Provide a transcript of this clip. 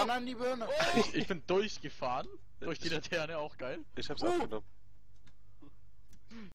Ran an die Birne. Ich, ich bin durchgefahren. Durch die Laterne auch geil. Ich hab's abgenommen.